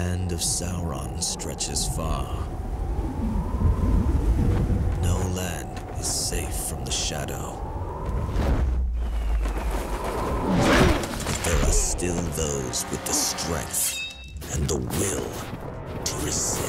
hand of Sauron stretches far. No land is safe from the shadow. But there are still those with the strength and the will to resist.